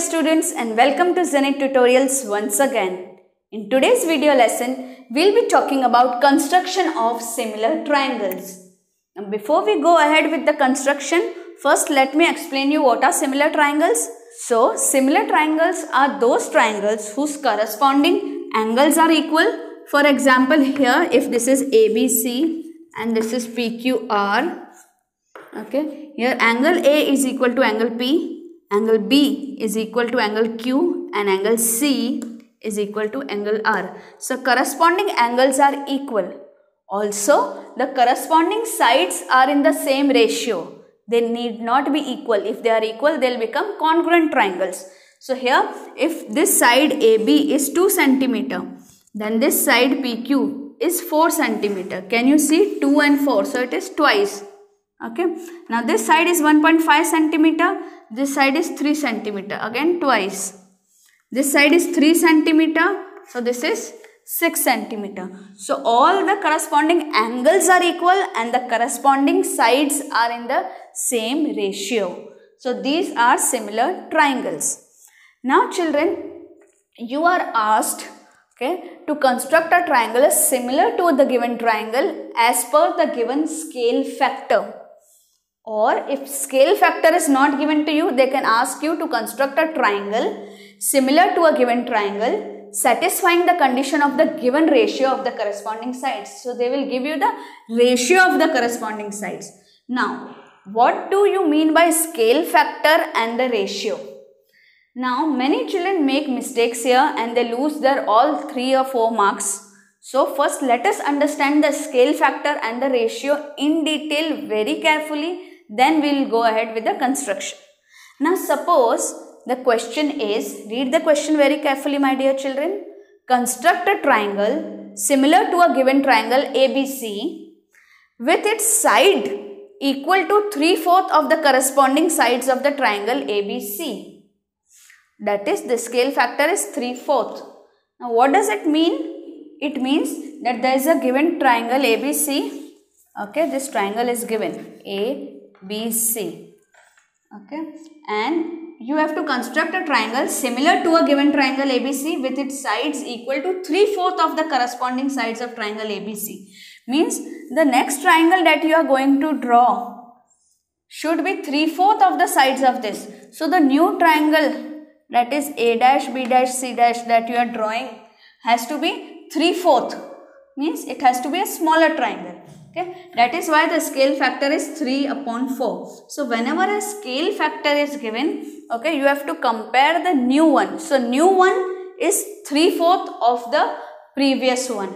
Dear students and welcome to Zenith Tutorials once again. In today's video lesson, we'll be talking about construction of similar triangles. Now before we go ahead with the construction, first let me explain you what are similar triangles. So similar triangles are those triangles whose corresponding angles are equal. For example, here if this is ABC and this is PQR, okay, here angle A is equal to angle P angle B is equal to angle Q and angle C is equal to angle R. So corresponding angles are equal. Also the corresponding sides are in the same ratio. They need not be equal. If they are equal they will become congruent triangles. So here if this side AB is 2 centimeter then this side PQ is 4 centimeter. Can you see 2 and 4? So it is twice. Okay. Now this side is 1.5 centimeter this side is 3 centimeter. Again twice. This side is 3 centimeter. So this is 6 centimeter. So all the corresponding angles are equal and the corresponding sides are in the same ratio. So these are similar triangles. Now children, you are asked okay, to construct a triangle similar to the given triangle as per the given scale factor or if scale factor is not given to you, they can ask you to construct a triangle similar to a given triangle satisfying the condition of the given ratio of the corresponding sides. So, they will give you the ratio of the corresponding sides. Now, what do you mean by scale factor and the ratio? Now, many children make mistakes here and they lose their all 3 or 4 marks. So, first let us understand the scale factor and the ratio in detail very carefully then we will go ahead with the construction. Now suppose the question is, read the question very carefully my dear children. Construct a triangle similar to a given triangle ABC with its side equal to 3 fourth of the corresponding sides of the triangle ABC. That is the scale factor is 3 fourth. Now what does it mean? It means that there is a given triangle ABC. Okay, this triangle is given A, BC. Okay. And you have to construct a triangle similar to a given triangle ABC with its sides equal to 3 fourth of the corresponding sides of triangle ABC. Means the next triangle that you are going to draw should be 3 fourth of the sides of this. So the new triangle that is A dash, B dash, C dash that you are drawing has to be 3 fourth. Means it has to be a smaller triangle okay? That is why the scale factor is 3 upon 4 so whenever a scale factor is given okay you have to compare the new one. So new one is 3 fourth of the previous one.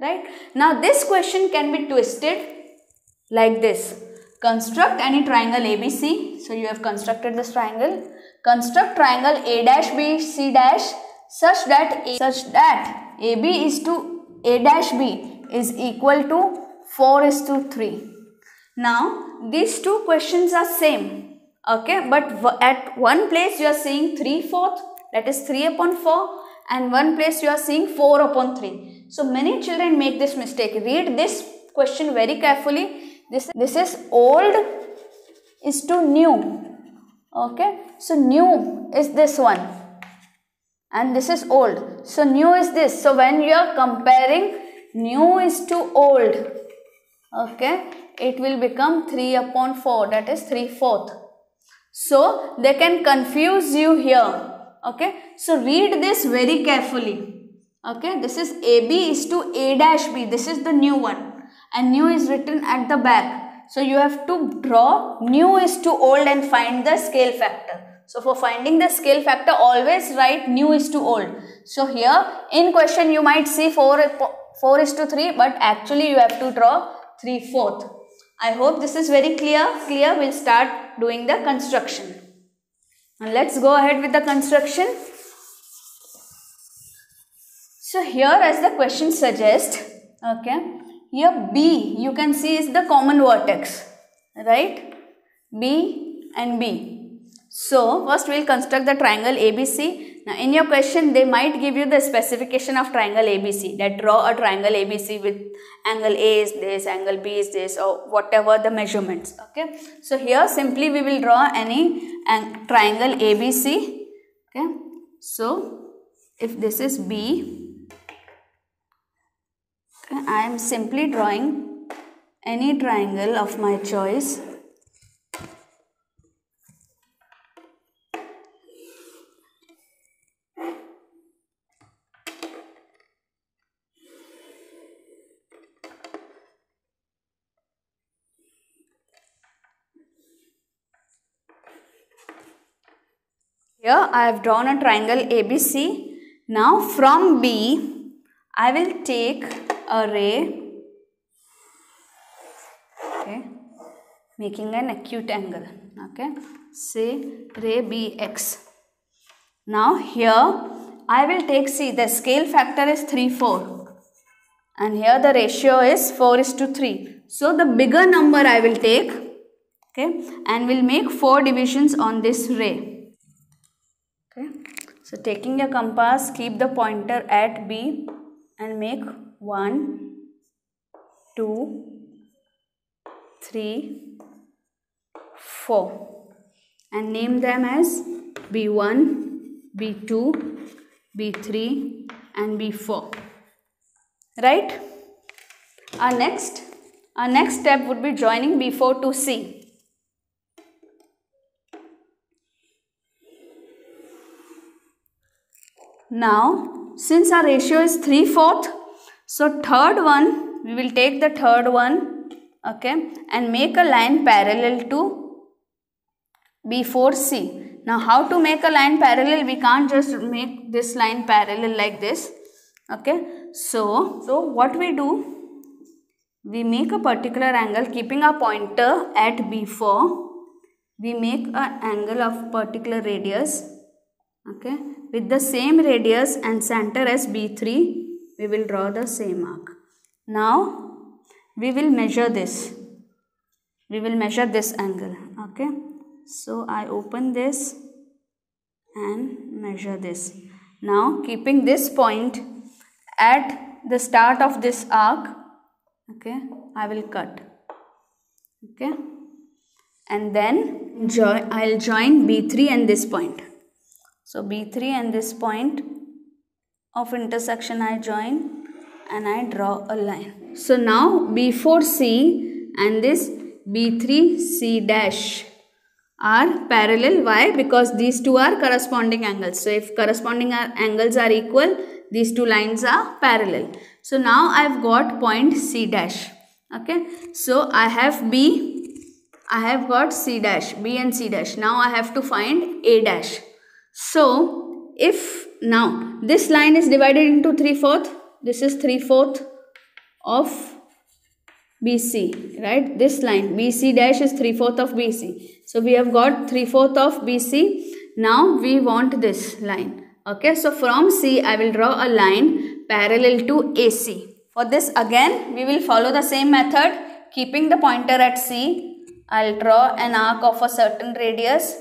Right? Now this question can be twisted like this. Construct any triangle abc so you have constructed this triangle. Construct triangle a dash b c dash such that a, such that ab is to a dash b is equal to 4 is to 3. Now, these two questions are same. Okay, but at one place you are seeing 3 fourth, that is 3 upon 4 and one place you are seeing 4 upon 3. So, many children make this mistake. Read this question very carefully. This, this is old is to new. Okay, so new is this one and this is old. So, new is this. So, when you are comparing new is to old okay. It will become 3 upon 4 that is 3 fourth. So they can confuse you here. Okay. So read this very carefully. Okay. This is ab is to a dash b. This is the new one. And new is written at the back. So you have to draw. New is to old and find the scale factor. So for finding the scale factor always write new is to old. So here in question you might see 4 4 is to 3 but actually you have to draw 3 fourth. I hope this is very clear. Clear, we'll start doing the construction. And let's go ahead with the construction. So here as the question suggests, okay, here B you can see is the common vertex, right? B and B. So first we'll construct the triangle ABC now in your question they might give you the specification of triangle ABC that draw a triangle ABC with angle A is this, angle B is this or whatever the measurements okay. So here simply we will draw any triangle ABC. Okay. So if this is B, okay, I am simply drawing any triangle of my choice. Here I have drawn a triangle ABC. Now from B, I will take a ray, okay, making an acute angle, okay, say ray BX. Now here I will take, C. the scale factor is 3, 4 and here the ratio is 4 is to 3. So the bigger number I will take, okay, and will make 4 divisions on this ray so taking a compass keep the pointer at b and make 1 2 3 4 and name them as b1 b2 b3 and b4 right? Our next our next step would be joining b4 to c Now, since our ratio is 3 fourth, so third one, we will take the third one, okay, and make a line parallel to B4C. Now, how to make a line parallel? We can't just make this line parallel like this, okay. So, so what we do? We make a particular angle keeping our pointer at B4. We make an angle of particular radius, okay with the same radius and center as B3, we will draw the same arc. Now, we will measure this. We will measure this angle. Okay. So, I open this and measure this. Now, keeping this point at the start of this arc, okay, I will cut. Okay. And then join, I will join B3 and this point. So B3 and this point of intersection I join and I draw a line. So now B4C and this B3C dash are parallel. Why? Because these two are corresponding angles. So if corresponding angles are equal, these two lines are parallel. So now I've got point C dash. Okay. So I have B, I have got C dash, B and C dash. Now I have to find A dash. So, if now this line is divided into 3 fourth, this is 3 fourth of BC, right? This line BC dash is 3 fourth of BC. So, we have got 3 fourth of BC. Now, we want this line. Okay, so from C, I will draw a line parallel to AC. For this again, we will follow the same method. Keeping the pointer at C, I'll draw an arc of a certain radius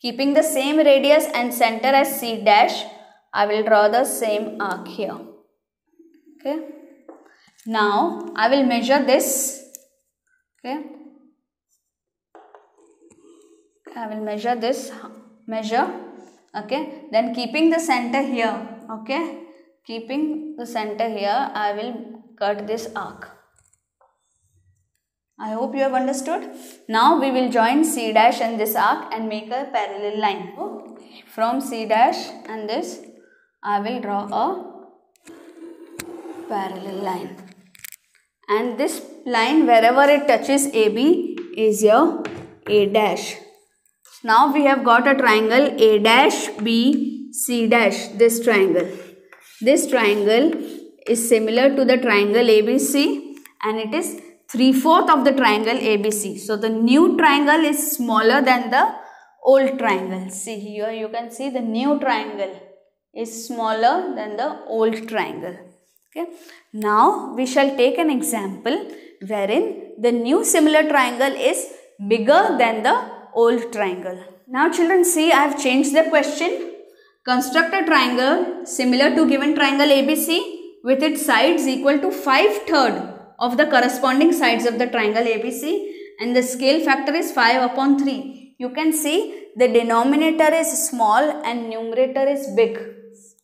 Keeping the same radius and center as C dash, I will draw the same arc here. Okay. Now, I will measure this. Okay. I will measure this measure. Okay. Then keeping the center here. Okay. Keeping the center here, I will cut this arc. I hope you have understood. Now we will join C dash and this arc and make a parallel line. From C dash and this I will draw a parallel line. And this line wherever it touches AB is your A dash. Now we have got a triangle A dash B C dash this triangle. This triangle is similar to the triangle ABC and it is 3 fourth of the triangle ABC. So the new triangle is smaller than the old triangle. See here you can see the new triangle is smaller than the old triangle. Okay. Now we shall take an example wherein the new similar triangle is bigger than the old triangle. Now children see I have changed the question. Construct a triangle similar to given triangle ABC with its sides equal to 5 third of the corresponding sides of the triangle ABC and the scale factor is 5 upon 3. you can see the denominator is small and numerator is big.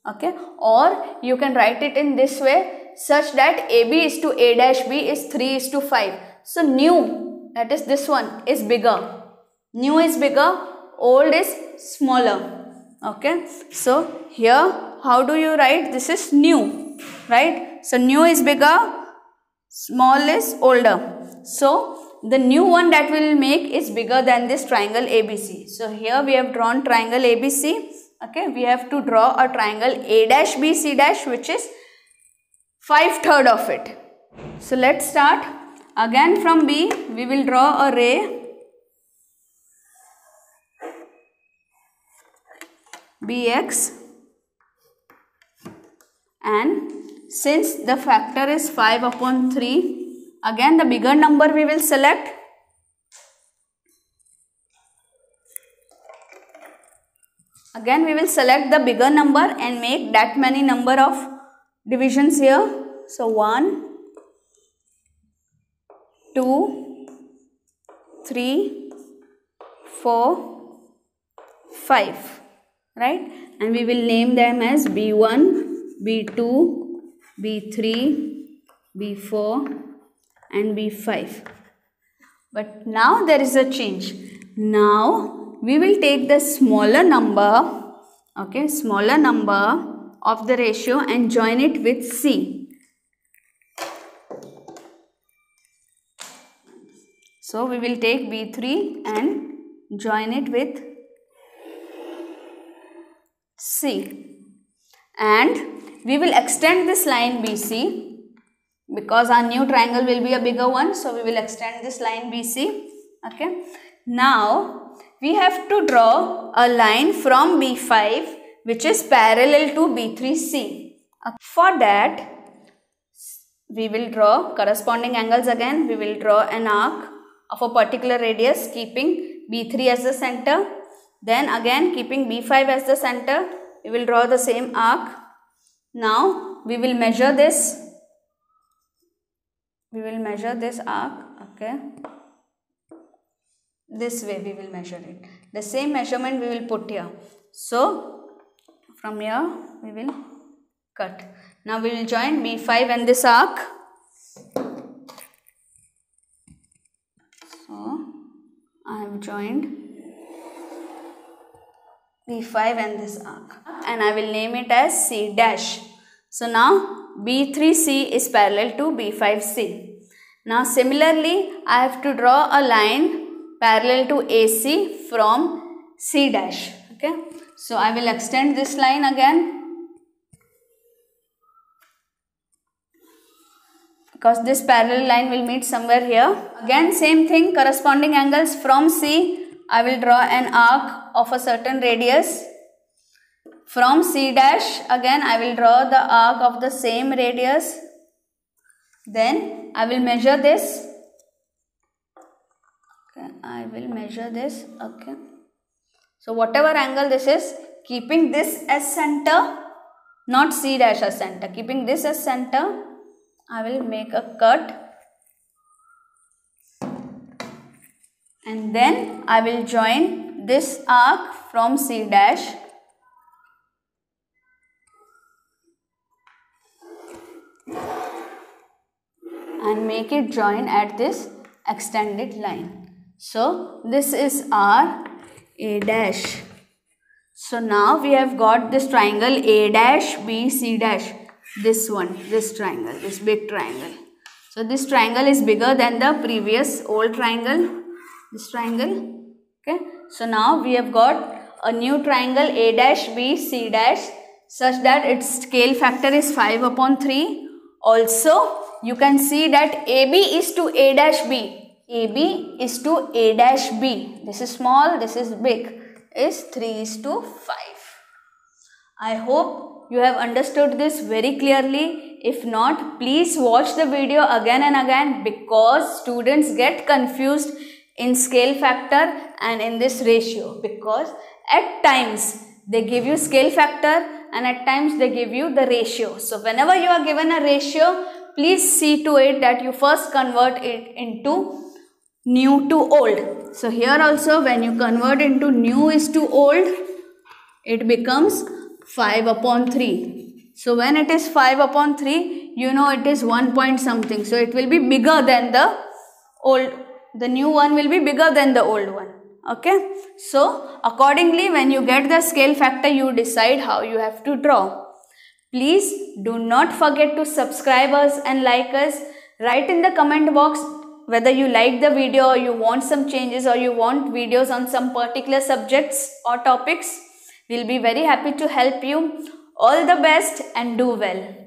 Okay. Or you can write it in this way such that AB is to A dash B is 3 is to 5. So new that is this one is bigger. New is bigger, old is smaller. Okay. So here how do you write? This is new. Right. So new is bigger, small is older. So the new one that we will make is bigger than this triangle ABC. So here we have drawn triangle ABC. Okay, we have to draw a triangle A dash B C dash which is 5 third of it. So let's start. Again from B we will draw a ray BX and since the factor is 5 upon 3 Again the bigger number we will select. Again we will select the bigger number and make that many number of divisions here. So 1, 2, 3, 4, 5 right and we will name them as B1, B2, B3, B4 and B5. But now there is a change. Now we will take the smaller number, okay, smaller number of the ratio and join it with C. So we will take B3 and join it with C. And we will extend this line BC because our new triangle will be a bigger one. So we will extend this line BC okay. Now we have to draw a line from B5 which is parallel to B3C for that we will draw corresponding angles again. We will draw an arc of a particular radius keeping B3 as the center. Then again keeping B5 as the center we will draw the same arc. Now we will measure this. We will measure this arc okay? This way we will measure it. The same measurement we will put here. So from here we will cut. Now we will join b5 and this arc. So i have joined b5 and this arc and i will name it as c dash so now B3C is parallel to B5C. Now similarly, I have to draw a line parallel to AC from C dash. Okay. So I will extend this line again. Because this parallel line will meet somewhere here. Again same thing corresponding angles from C. I will draw an arc of a certain radius from C dash again I will draw the arc of the same radius. Then I will measure this. Okay, I will measure this. Okay. So whatever angle this is, keeping this as center, not C dash as center. Keeping this as center, I will make a cut. And then I will join this arc from C dash and make it join at this extended line. So this is our A dash. So now we have got this triangle A dash B C dash. This one, this triangle, this big triangle. So this triangle is bigger than the previous old triangle. This triangle. Okay. So now we have got a new triangle A dash B C dash such that its scale factor is 5 upon 3. Also you can see that AB is to A dash B. AB is to A dash B. This is small, this is big. Is 3 is to 5. I hope you have understood this very clearly. If not, please watch the video again and again because students get confused in scale factor and in this ratio because at times they give you scale factor and at times they give you the ratio. So whenever you are given a ratio, please see to it that you first convert it into new to old. So here also when you convert into new is to old, it becomes 5 upon 3. So when it is 5 upon 3, you know it is 1 point something. So it will be bigger than the old. The new one will be bigger than the old one. Okay. So accordingly when you get the scale factor, you decide how you have to draw. Please do not forget to subscribe us and like us. Write in the comment box whether you like the video or you want some changes or you want videos on some particular subjects or topics. We'll be very happy to help you. All the best and do well.